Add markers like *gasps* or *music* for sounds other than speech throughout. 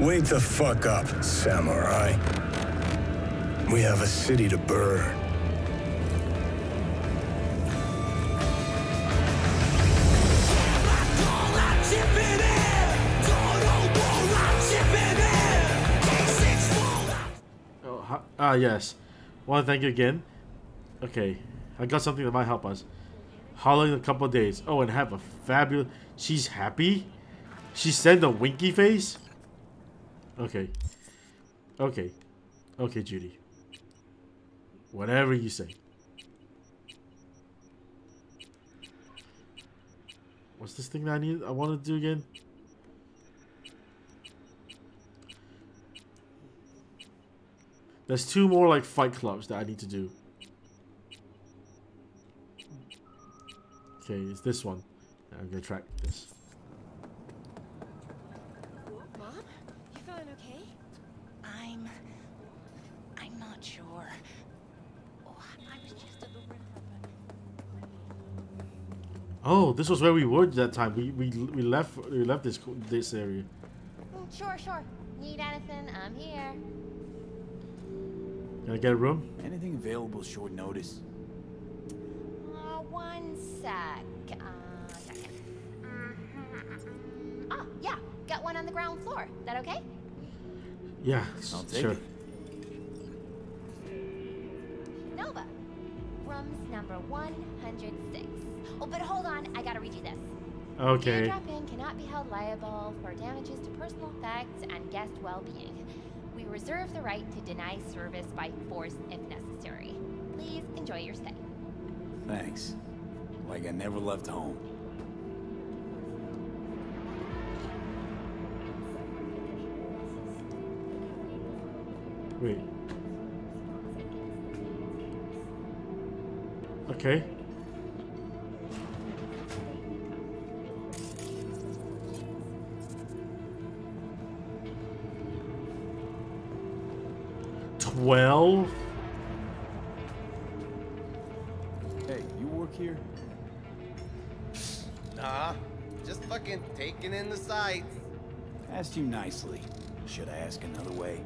Wake the fuck up, samurai. We have a city to burn. Oh, ah, yes. Want to thank you again. Okay, I got something that might help us. Holler in a couple days. Oh, and have a fabulous. She's happy. She sent a winky face. Okay. Okay. Okay, Judy. Whatever you say. What's this thing that I need? I want to do again. There's two more like fight clubs that I need to do. Okay, it's this one. I'm gonna track this. Oh, this was where we were that time. We we we left we left this this area. Mm, sure, sure. Need anything? I'm here. Can I get a room? Anything available short notice? Uh, one sec. Uh, second. *laughs* Mhm. Oh, yeah. Got one on the ground floor. That okay? Yeah, I'll take sure. it. Rooms number 106. Oh, but hold on. I gotta read you this. Okay. Eavesdropping cannot be held liable for damages to personal effects and guest well-being. We reserve the right to deny service by force if necessary. Please enjoy your stay. Thanks. Like I never left home. Wait. Okay. Twelve? Hey, you work here? Nah, just fucking taking in the sights. Asked you nicely. Should I ask another way?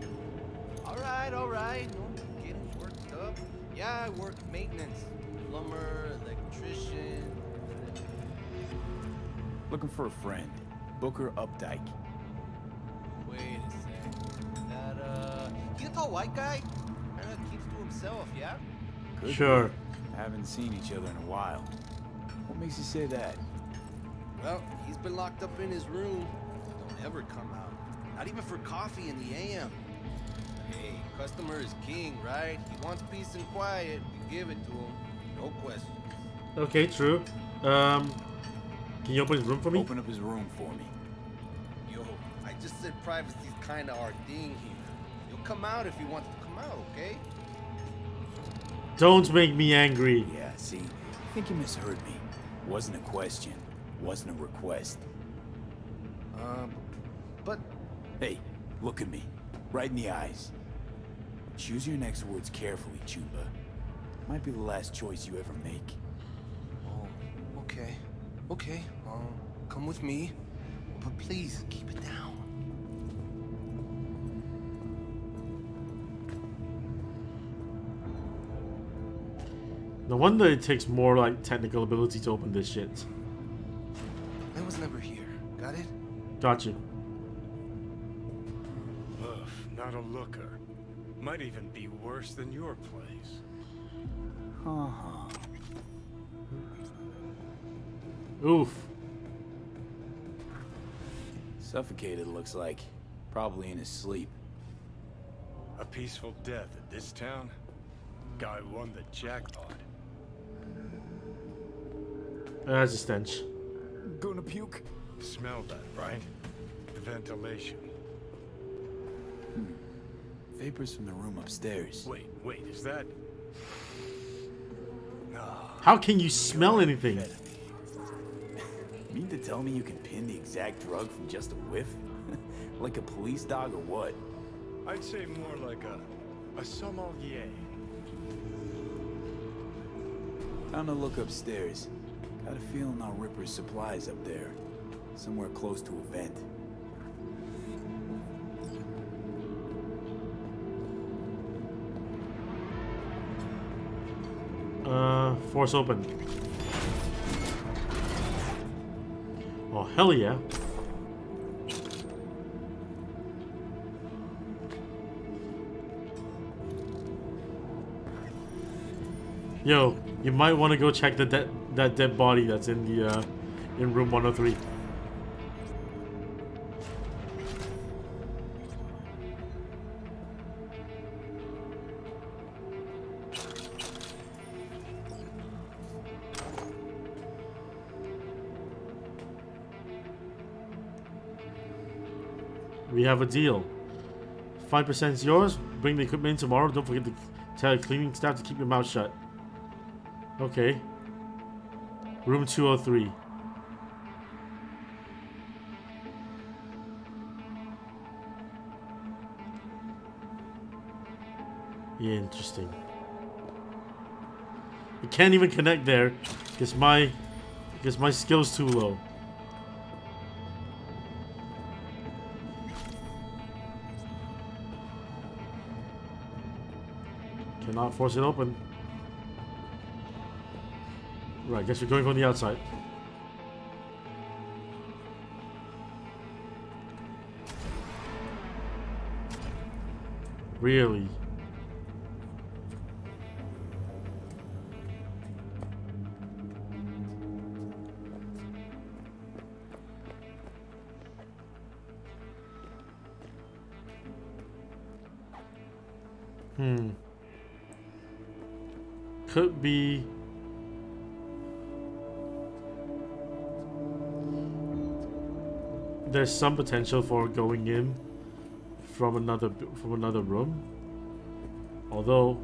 All right, all right. No getting worked up. Yeah, I work maintenance. Plumber, electrician. Looking for a friend. Booker Updike. Wait a sec. That, uh, you the white guy? Kinda keeps to himself, yeah? Could be. Sure. Haven't seen each other in a while. What makes you say that? Well, he's been locked up in his room. Don't ever come out. Not even for coffee in the AM. Hey, customer is king, right? He wants peace and quiet. We give it to him. No questions. Okay, true. Um, can you open his room for me? Open up his room for me. Yo, I just said privacy's kinda our thing here. You'll come out if you want to come out, okay? Don't make me angry. Yeah, see? I think you misheard me. Wasn't a question. Wasn't a request. Um, but Hey, look at me. Right in the eyes. Choose your next words carefully, choomba. Might be the last choice you ever make. Oh, okay. Okay, um, come with me. But please, keep it down. No wonder it takes more like technical ability to open this shit. I was never here. Got it? Got you. Ugh, not a looker. Might even be worse than your place. Uh-huh. Oof. Suffocated, looks like. Probably in his sleep. A peaceful death at this town? Guy won the jackpot. That's a stench. Gonna puke? Smell that, right? The ventilation. Vapors from the room upstairs. Wait, wait, is that... How can you smell anything? Mean to tell me you can pin the exact drug from just a whiff? *laughs* like a police dog or what? I'd say more like a... a sommelier. Time to look upstairs. Got a feeling our Ripper's supplies up there. Somewhere close to a vent. Force open. Oh, hell yeah. Yo, you might want to go check the that dead body that's in the uh, in room 103. We have a deal. 5% is yours. Bring the equipment in tomorrow. Don't forget to tell cleaning staff to keep your mouth shut. Okay. Room 203. Yeah, Interesting. I can't even connect there because my because my skill's too low. Cannot force it open. Right, guess we're going from the outside. Really? Hmm. Be... There's some potential for going in from another from another room. Although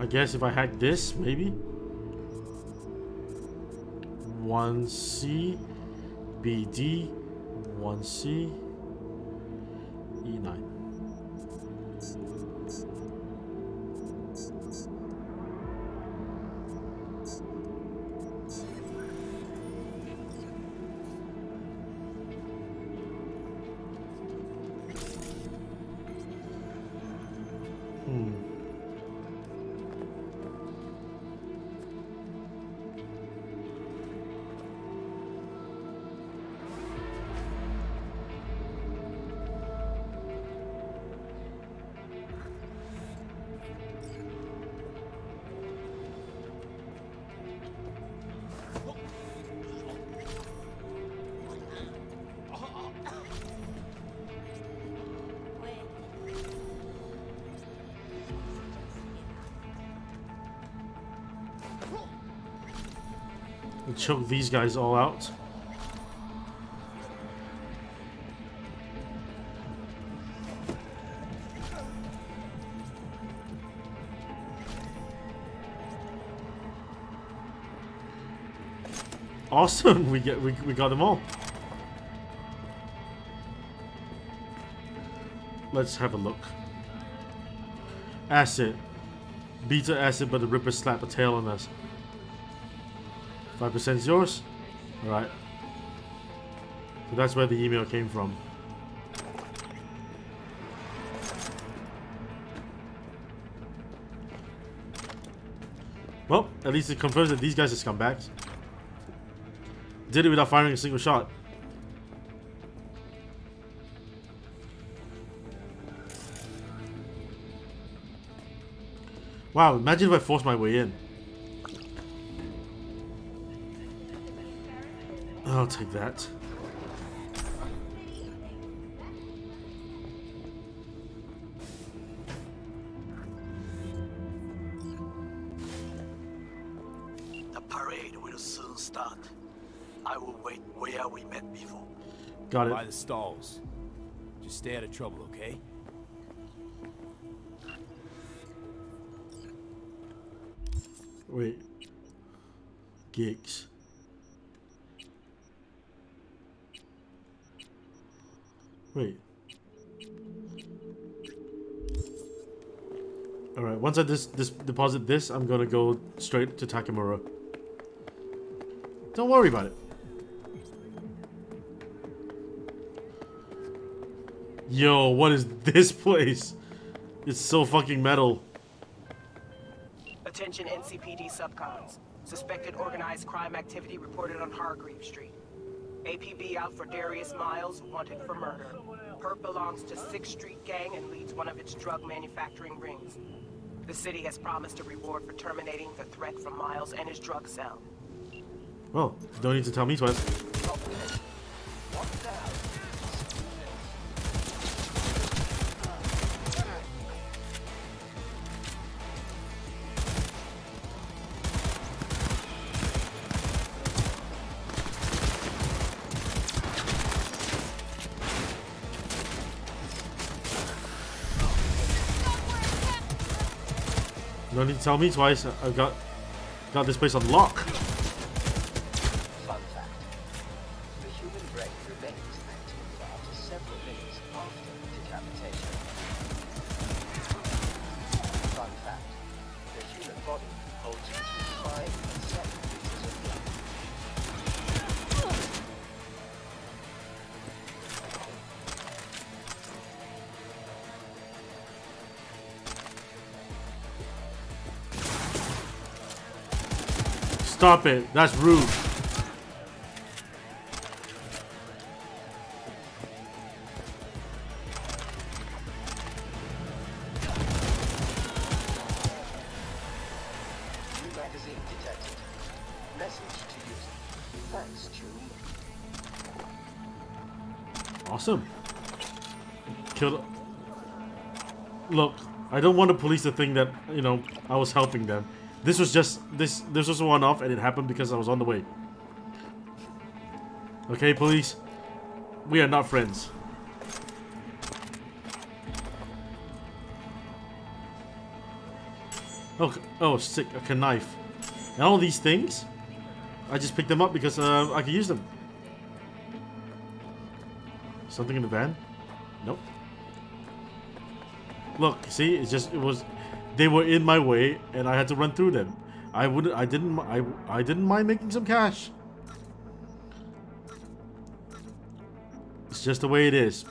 I guess if I hack this, maybe? 1C, BD, 1C, choke these guys all out. Awesome, we get we, we got them all. Let's have a look. Acid. Beta acid, but the Ripper slap a tail on us. 5% is yours? Alright. So that's where the email came from. Well, at least it confirms that these guys are scumbags. Did it without firing a single shot. Wow, imagine if I forced my way in. I'll take that. The parade will soon start. I will wait where we met before. Got it. By the stalls. Just stay out of trouble, okay? Wait. Geeks. Once I dis deposit this, I'm gonna go straight to Takemura. Don't worry about it. Yo, what is this place? It's so fucking metal. Attention NCPD subcons. Suspected organized crime activity reported on Hargreave Street. APB out for Darius Miles, wanted for murder. Perp belongs to 6th Street Gang and leads one of its drug manufacturing rings. The city has promised a reward for terminating the threat from Miles and his drug cell. Well, don't need to tell me twice. Tell me twice. Uh, I've got got this place on lock. Stop it. That's rude. New magazine detected. Message to user. Thanks, Chewie. Awesome. Killed. Look, I don't want to police the thing that you know I was helping them. This was just this. This was a one-off, and it happened because I was on the way. Okay, police. We are not friends. Oh, oh, sick! like A knife. And all these things, I just picked them up because uh, I could use them. Something in the van? Nope. Look, see, it's just it was they were in my way and I had to run through them. I wouldn't I didn't I I didn't mind making some cash. It's just the way it is.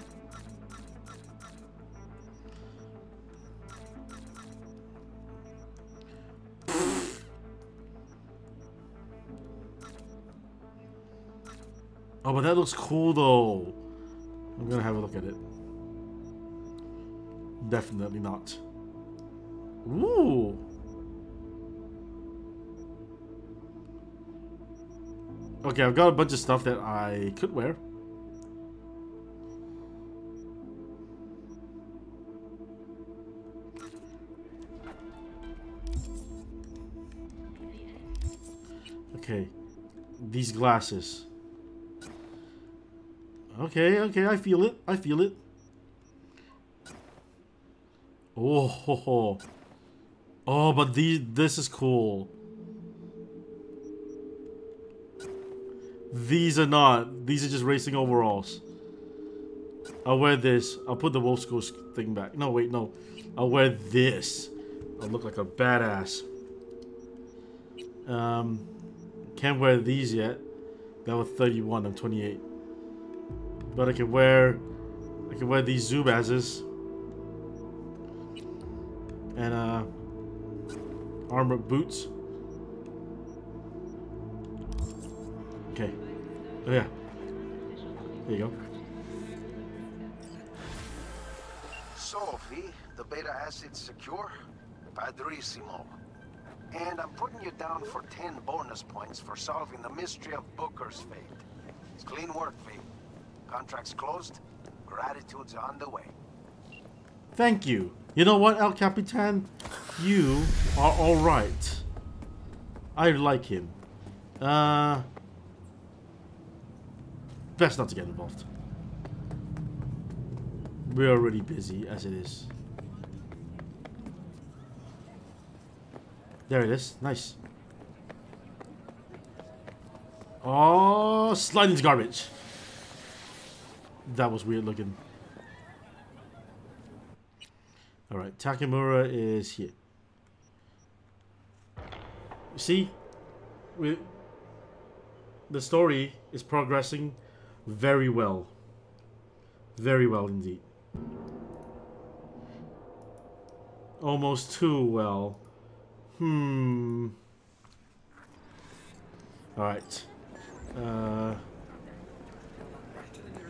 Oh, but that looks cool though. I'm gonna have a look at it. Definitely not. Ooh. Okay, I've got a bunch of stuff that I could wear. Okay, these glasses. Okay, okay, I feel it. I feel it. Oh, ho, ho. Oh, but these this is cool. These are not. These are just racing overalls. I'll wear this. I'll put the Wolf School thing back. No, wait, no. I'll wear this. I'll look like a badass. Um, can't wear these yet. That was 31. I'm 28. But I can wear, I can wear these Zubazes. And uh, armored boots. Okay. Oh yeah. There you go. Sophie, the beta acid's secure? Padrissimo. And I'm putting you down for 10 bonus points for solving the mystery of Booker's fate. It's clean work, V. Contract's closed. Gratitude's on the way. Thank you. You know what, El Capitan? You are alright. I like him. Uh, best not to get involved. We're already busy as it is. There it is. Nice. Oh, slide into garbage. That was weird looking. Alright, Takemura is here. You see, we, the story is progressing very well. Very well indeed. Almost too well. Hmm. Alright. Uh.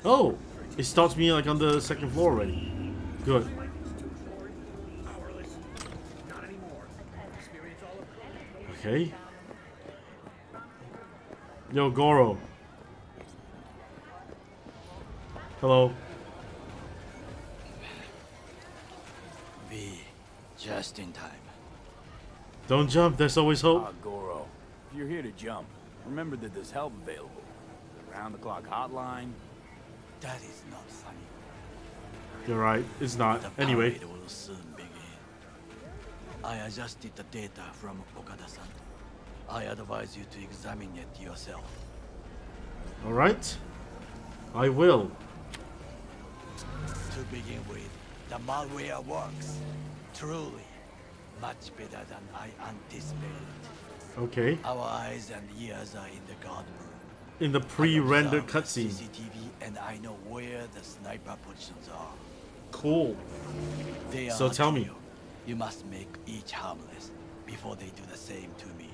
Oh! It starts me like on the second floor already. Good. Okay. Yo, Goro. Hello. V, just in time. Don't jump, there's always hope. Ah, Goro. If you're here to jump, remember that there's help available. The Round the clock hotline. That is not funny. You're right, it's not. The Anyway. will soon. I adjusted the data from Okada-san. I advise you to examine it yourself. Alright. I will. To begin with, the malware works. Truly. Much better than I anticipated. Okay. Our eyes and ears are in the guard room. In the pre-rendered cutscene. CCTV and I know where the sniper positions are. Cool. They So tell me. You must make each harmless before they do the same to me.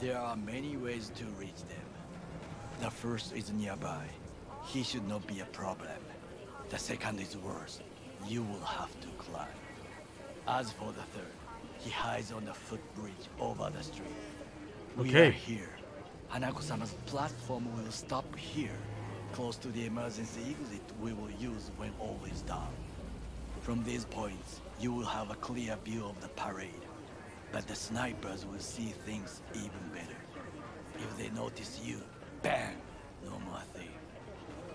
There are many ways to reach them. The first is nearby. He should not be a problem. The second is worse. You will have to climb. As for the third, he hides on the footbridge over the street. We Okay. are here. Hanako-sama's platform will stop here, close to the emergency exit we will use when all is done. From these points, you will have a clear view of the parade, but the snipers will see things even better. If they notice you, bang, no more thief.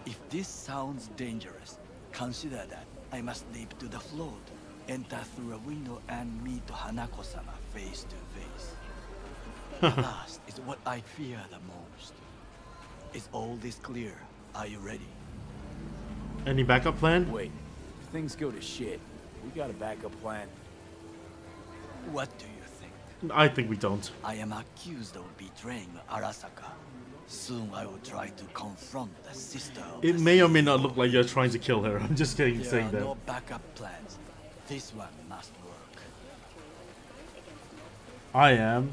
If this sounds dangerous, consider that I must leap to the float, enter through a window and meet Hanako-sama face to face. The *laughs* last is what I fear the most. Is all this clear? Are you ready? Any backup plan? Wait, if things go to shit, we got a backup plan. What do you think? I think we don't. I am accused of betraying Arasaka. Soon I will try to confront the sister of It the may or may not look like you're trying to kill her. I'm just kidding, There saying are that. no backup plans. This one must work. I am.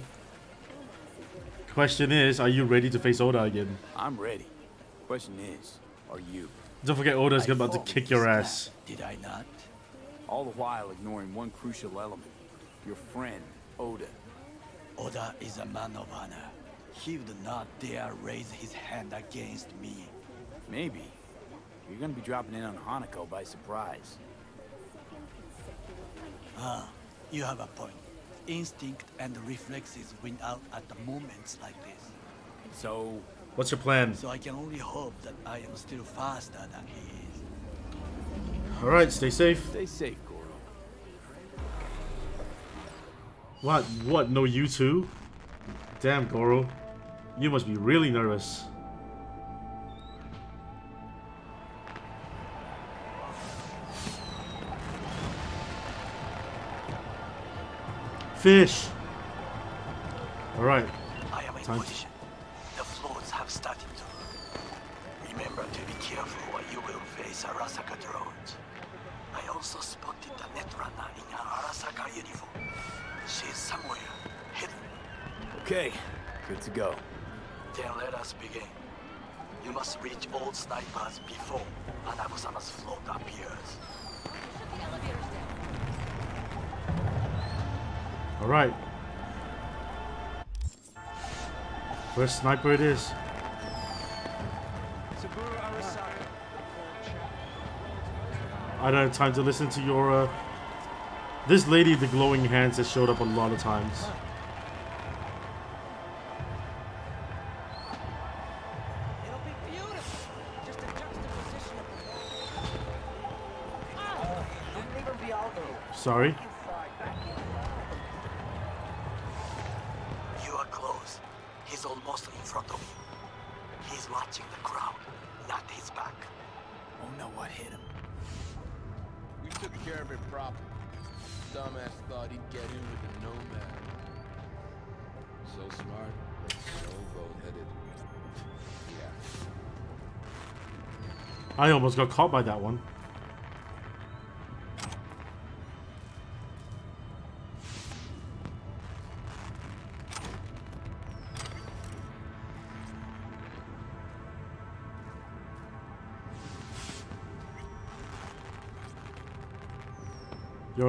Question is, are you ready to face Oda again? I'm ready. Question is, are you? Don't forget Oda's I about to kick your ass. plan, Did I not? All the while ignoring one crucial element. Your friend, Oda. Oda is a man of honor. He would not dare raise his hand against me. Maybe. You're gonna be dropping in on Hanako by surprise. Ah, you have a point. Instinct and reflexes win out at the moments like this. So, What's your plan? So I can only hope that I am still faster than he is. Alright, stay safe. stay safe, Goro. What? What? No, you too? Damn, Goro. You must be really nervous. Fish! Alright. I am in Time to- position. Okay, good to go. Then let us begin. You must reach all snipers before Hanako-sama's float appears. Alright. First sniper it is. I don't have time to listen to your, uh... This lady, the glowing hands, has showed up a lot of times. Sorry. You are close. He's almost in front of you. He's watching the crowd, not his back. Oh no, what hit him? We took care of it proper. Dumbass thought he'd get in with the nomad. So smart, but so bow-headed. Yeah. I almost got caught by that one.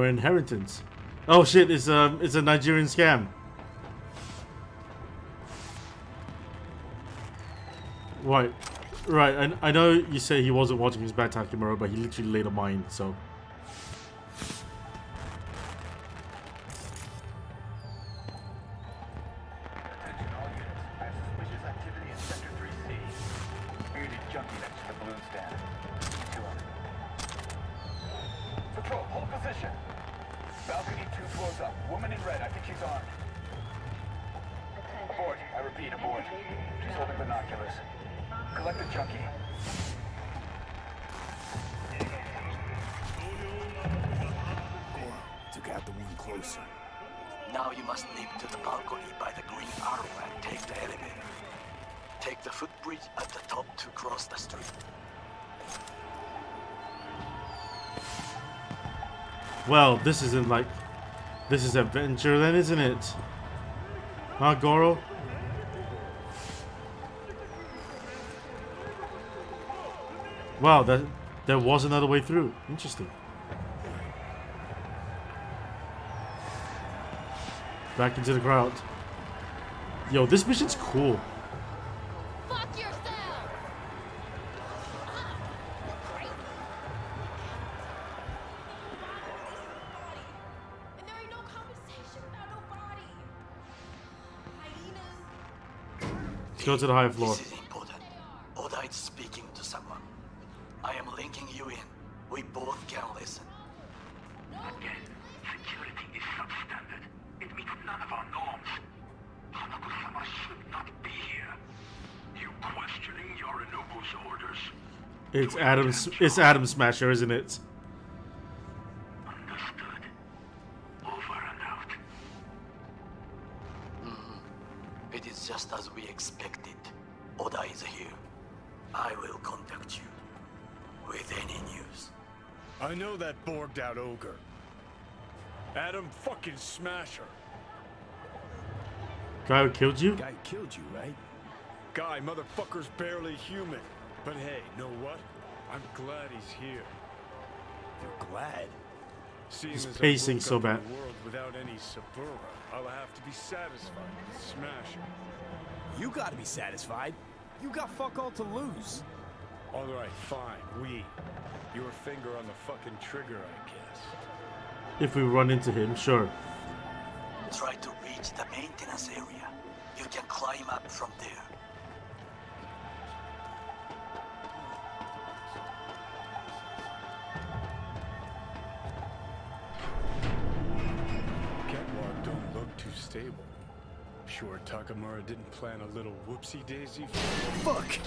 Inheritance. Oh shit! It's a it's a Nigerian scam. Right, right. And I know you say he wasn't watching his back Takemura, but he literally laid a mine. So Take the footbridge at the top to cross the street. Well, this isn't like... This is adventure then, isn't it? Huh, Goro? Wow, that, there was another way through. Interesting. Back into the crowd. Yo, this mission's cool. Go to the higher floor. This is important. Oda is speaking to someone. I am linking you in. We both can listen. Again, security is substandard. It meets none of our norms. Hanako-sama should not be here. You questioning Yorinobu's orders? It's Adam. It's Adam Smasher, isn't it? Guy who killed you? Guy killed you, right? Guy, motherfucker's barely human. But hey, know what? I'm glad he's here. You're glad. Seeing He's pacing so bad. world without any Saburo, I'll have to be satisfied with Smasher. You gotta be satisfied. You got fuck all to lose. All right, fine. We. Your finger on the fucking trigger, I guess. If we run into him, sure. Try to reach the maintenance area. You can climb up from there. Catwalk don't look too stable. Sure Takemura didn't plan a little whoopsie daisy Fuck!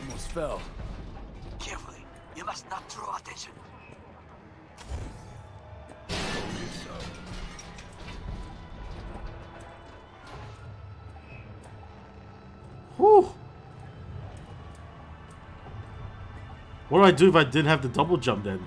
Almost fell. Carefully. You must not draw attention. What do I do if I didn't have the double jump then?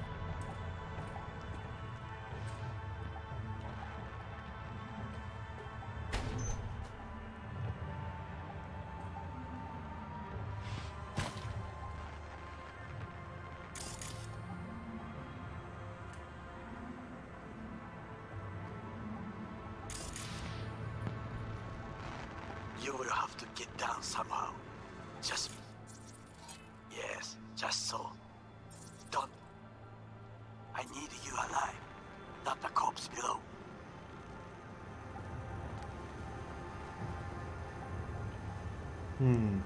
Hmm.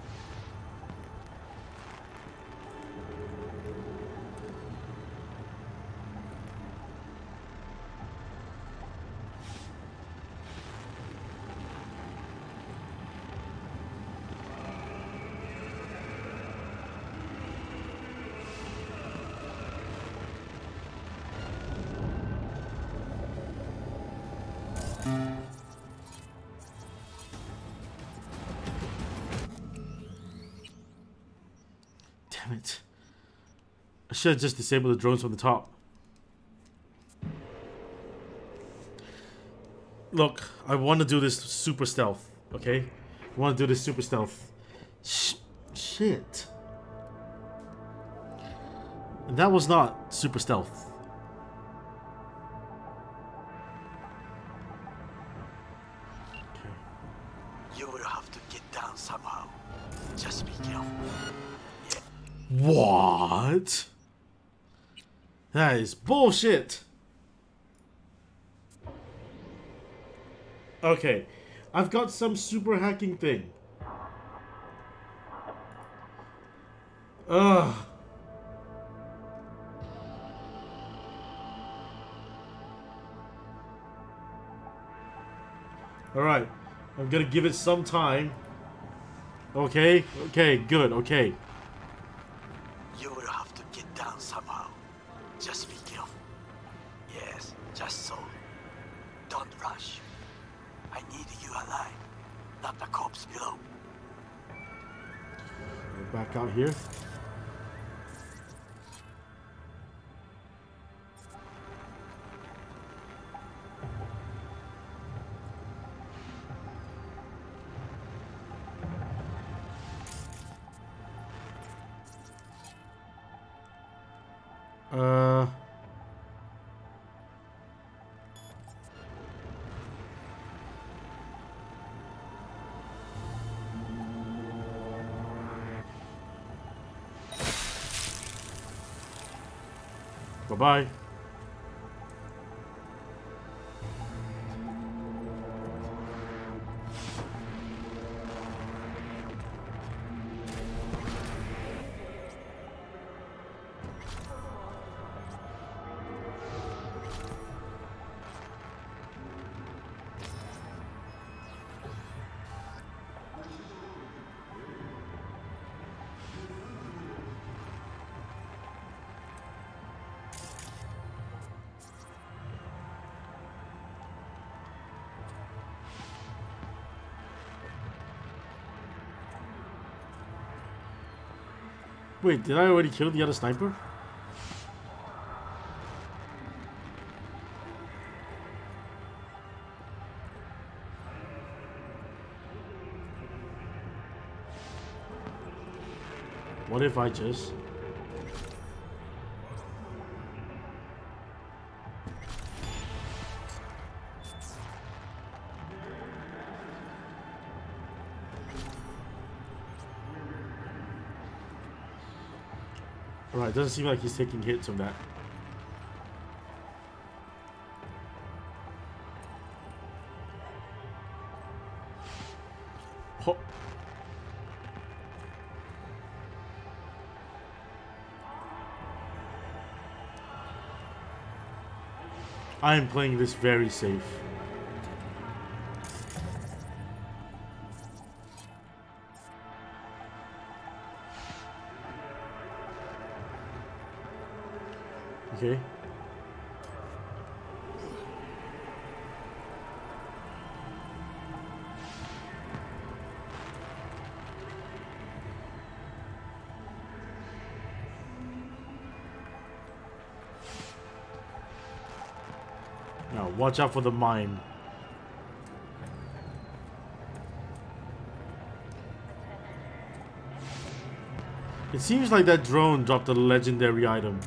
Should just disable the drones from the top. Look, I want to do this super stealth, okay? I want to do this super stealth. Sh shit. And that was not super stealth. That is bullshit. Okay, I've got some super hacking thing. Ugh. Alright, I'm gonna give it some time. Okay, okay, good, okay. Out here. Bye-bye. Wait, did I already kill the other sniper? What if I just... Alright, doesn't seem like he's taking hits from that. Ho I am playing this very safe. Watch out for the mine. It seems like that drone dropped a legendary item.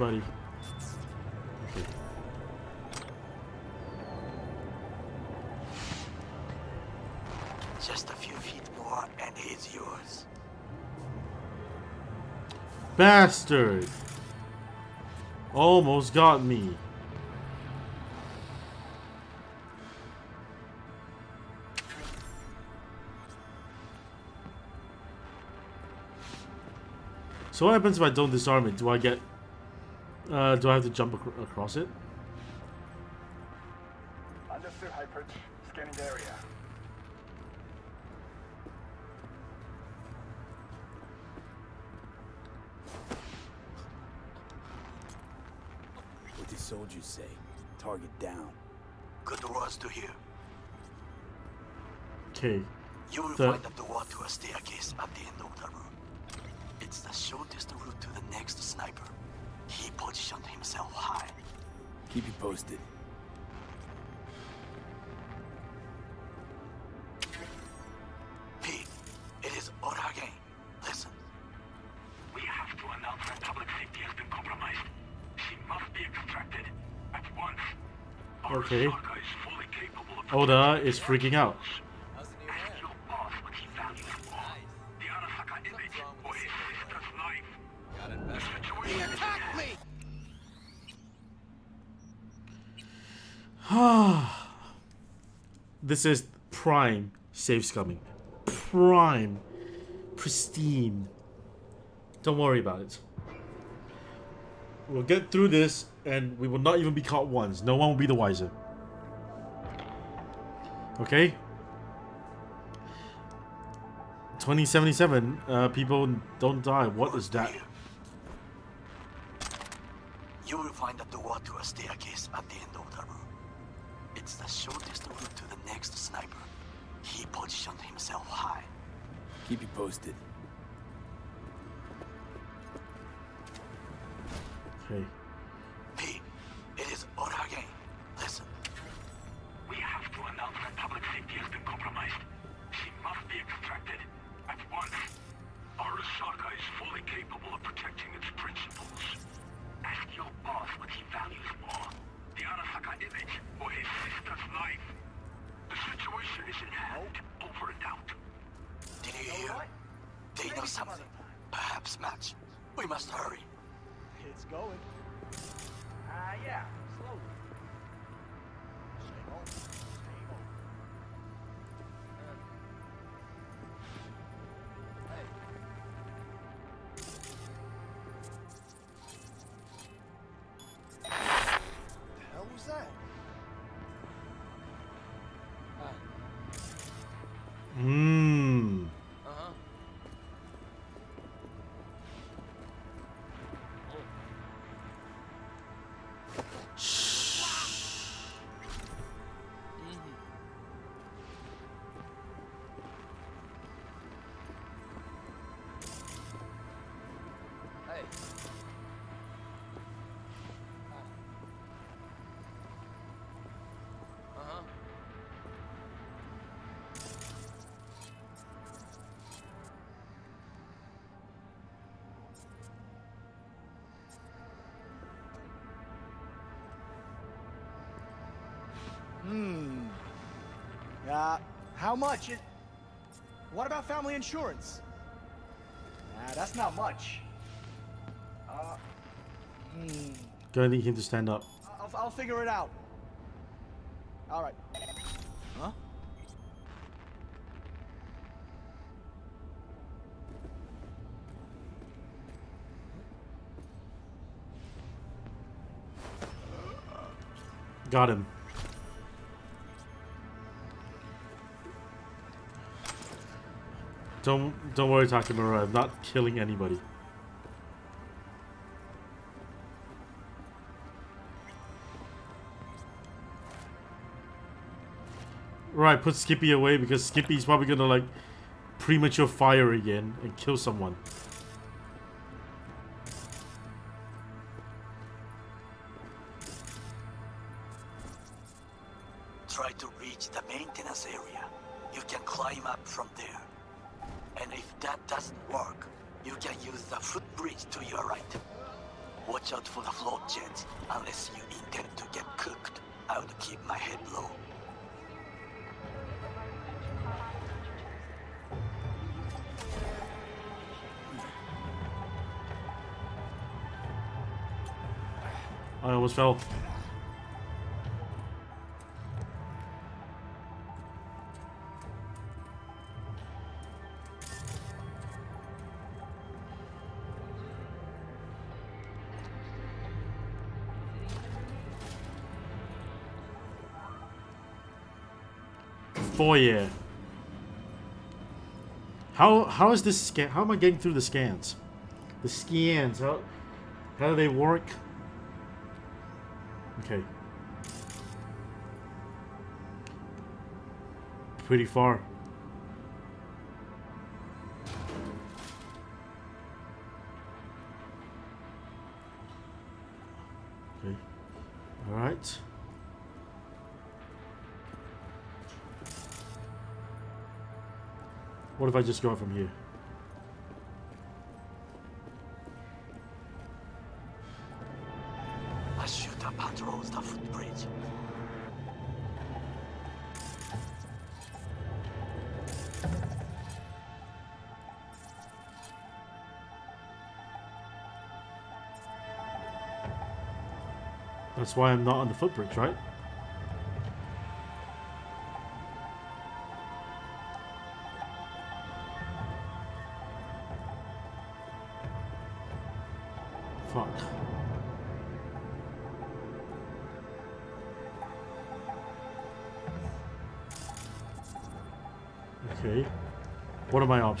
money. Okay. Just a few feet more and he's yours. Bastard! Almost got me. So what happens if I don't disarm it? Do I get uh, do I have to jump ac across it? Understood, Hyper. Scanning the area. What do soldiers say? Target down. Good words to hear. Okay. You will The- find a door to a staircase at the end of the room. It's the shortest route to the next sniper. He positioned himself high. Keep you posted. Pete, it is Ora again. Listen. We have to announce that public safety has been compromised. She must be extracted at once. Okay. Is fully capable of Oda is freaking out. This is prime save scumming. Prime. Pristine. Don't worry about it. We'll get through this and we will not even be caught once. No one will be the wiser. Okay? 2077, uh, people don't die. What is that? You will find a door to a staircase at the end next sniper. He positioned himself high. Keep you posted. Okay. Something. Perhaps match. We must hurry. It's going. Ah, yeah. Hmm. Uh, how much? It... What about family insurance? Nah, that's not much. Uh, hmm. Gonna need him to stand up. I'll, I'll figure it out. All right. Huh? Got him. Don't don't worry, Takemura. I'm not killing anybody. Right, put Skippy away because Skippy's probably gonna like premature fire again and kill someone. Foyer. How how is this scan? How am I getting through the scans? The scans. How how do they work? Okay. Pretty far. If I just go from here? A shooter patrols the footbridge. That's why I'm not on the footbridge, right?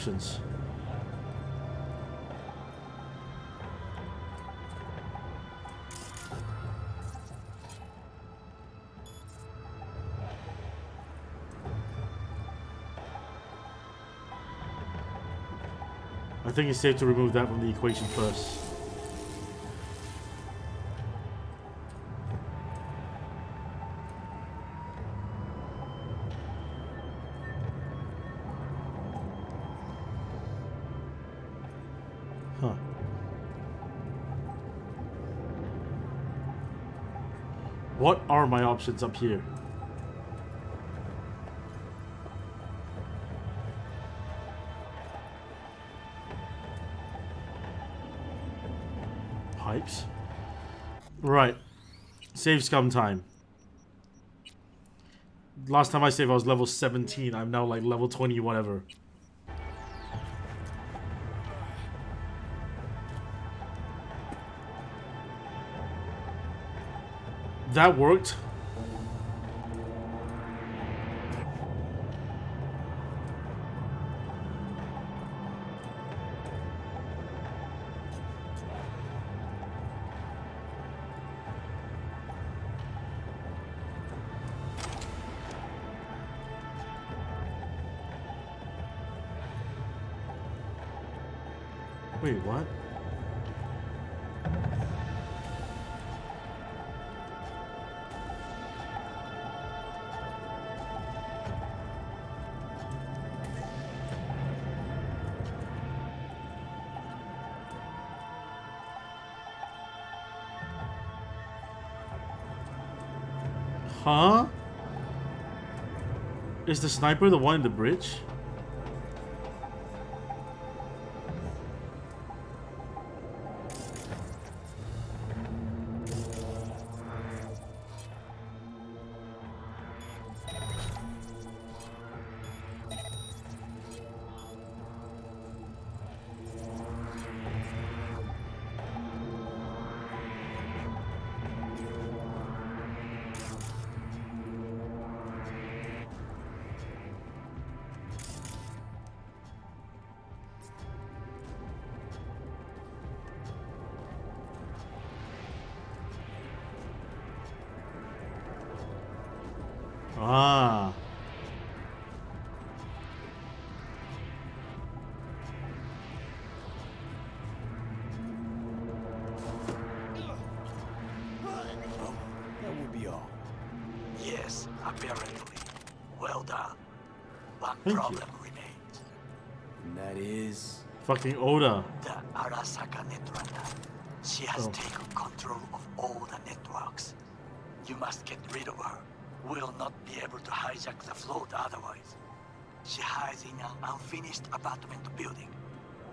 Options? I think it's safe to remove that from the equation first. What are my options up here? Pipes. Right. Save scum time. Last time I saved I was level 17. I'm now like level 20 whatever. That worked. Is the sniper the one in the bridge? Fucking Oda. The Arasaka Netrunner. She has Oh. taken control of all the networks. You must get rid of her. We'll not be able to hijack the float otherwise. She hides in an unfinished apartment building,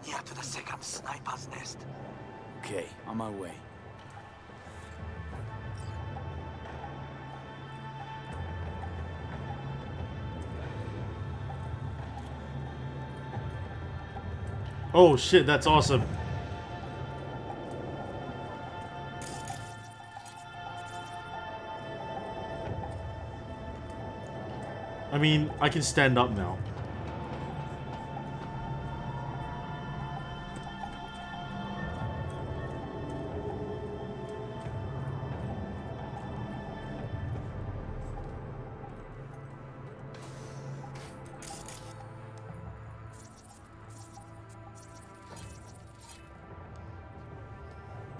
near to the second sniper's nest. Okay, on my way. Oh shit, that's awesome. I mean, I can stand up now.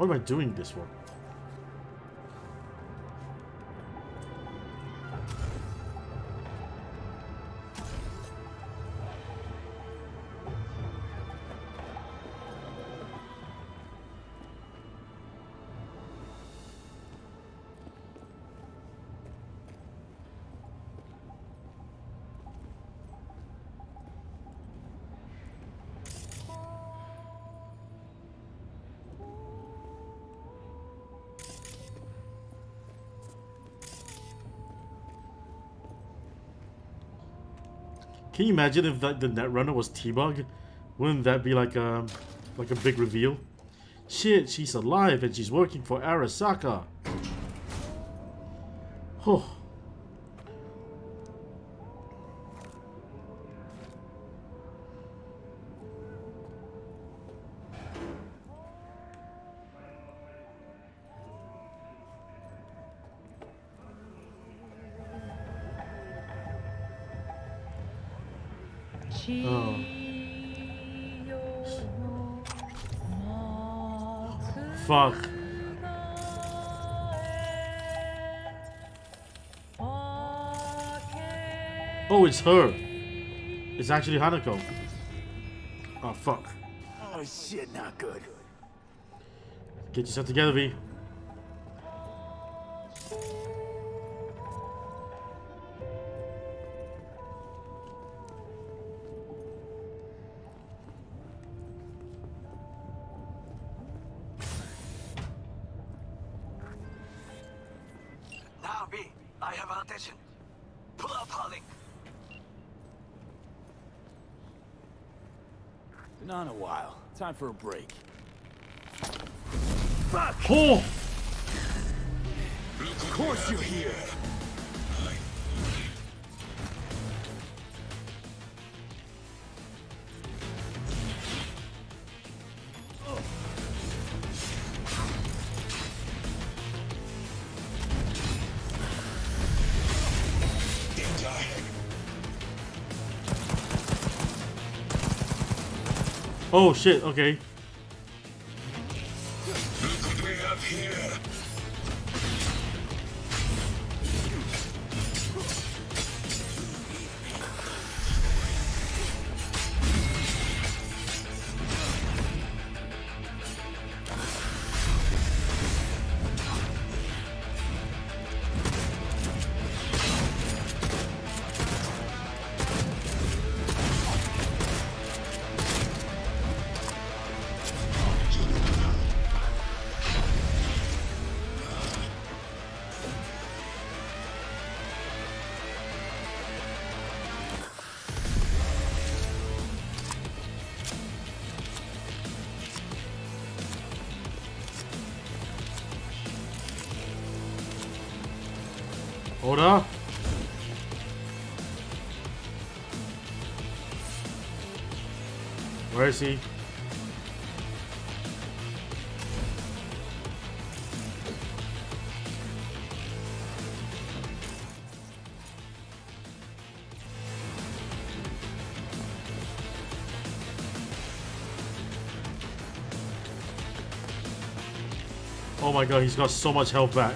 Am I doing this for? Can you imagine if that, the Netrunner was T-Bug? Wouldn't that be like a, like a big reveal? Shit, she's alive and she's working for Arasaka. Oh. Oh. Fuck. Oh, it's her. It's actually Hanako. Oh, fuck. Oh shit, not good. Get yourself together, V. for a break. Oh! Of course you're here. Oh shit, okay. Up. Where is he? Oh my god, he's got so much health back.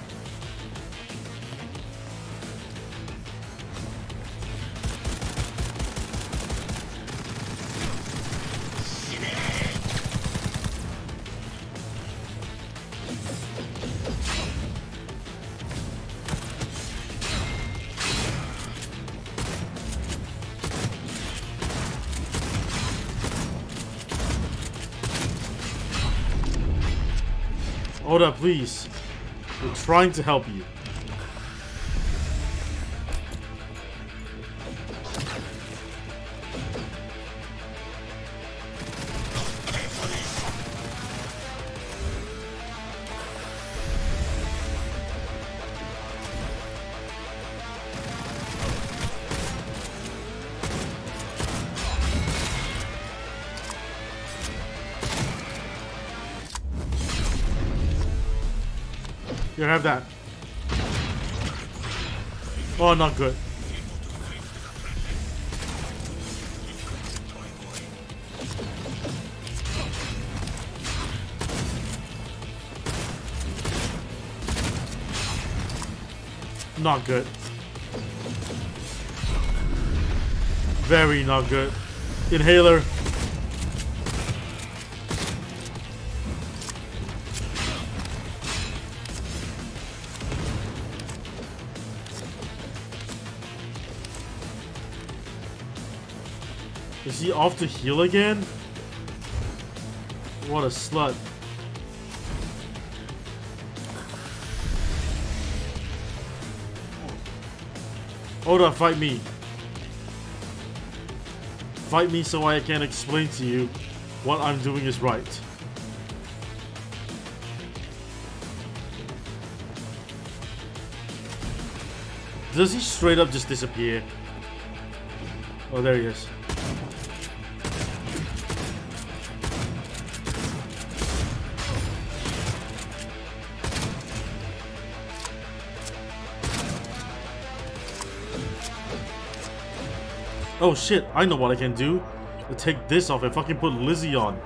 Oda, please. We're trying to help you. Oh, not good. Not good. Very not good. Inhaler. Off to heal again? What a slut. Oda, fight me. Fight me so I can explain to you what I'm doing is right. Does he straight up just disappear? Oh, there he is. Oh shit, I know what I can do. i take this off and fucking put Lizzie on.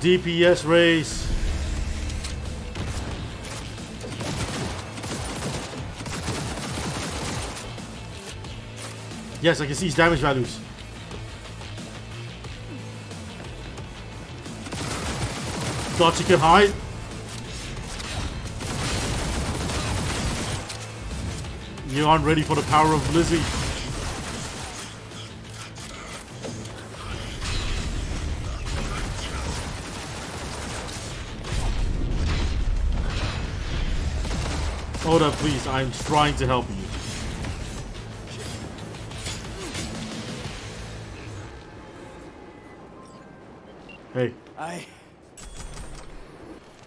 DPS race. Yes, I can see his damage values. Thought you could hide. You aren't ready for the power of Lizzie. Hold up, please, I'm trying to help you. I...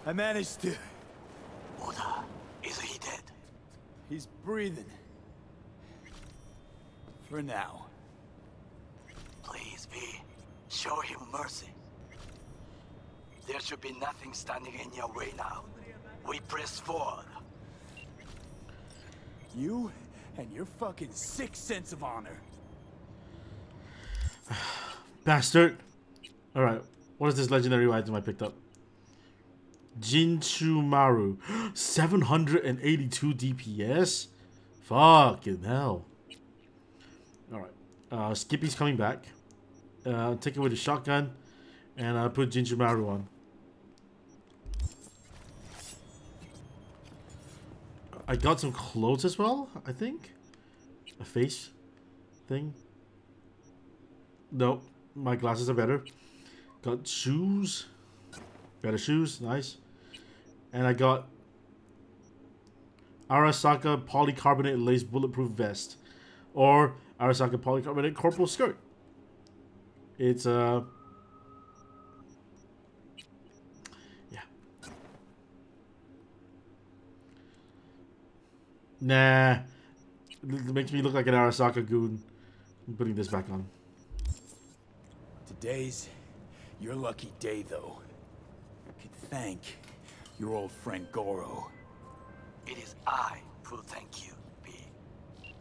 I managed to... Oda, is he dead? He's breathing. For now. Please, V. Show him mercy. There should be nothing standing in your way now. We press forward. You and your fucking sick sense of honor. *sighs* Bastard. Alright, what is this legendary item I picked up? Jinchumaru. *gasps* 782 DPS? Fucking hell. Alright. Uh, Skippy's coming back. Uh, take away the shotgun. And I uh, put Jinchumaru on. I got some clothes as well, I think. A face thing. Nope. My glasses are better. Got shoes. Better shoes. Nice. And I got Arasaka polycarbonate lace bulletproof vest. Or Arasaka polycarbonate corporal skirt. It's uh Yeah. Nah. It makes me look like an Arasaka goon. I'm putting this back on. Today's your lucky day, though. I could thank your old friend Goro. It is I who thank you.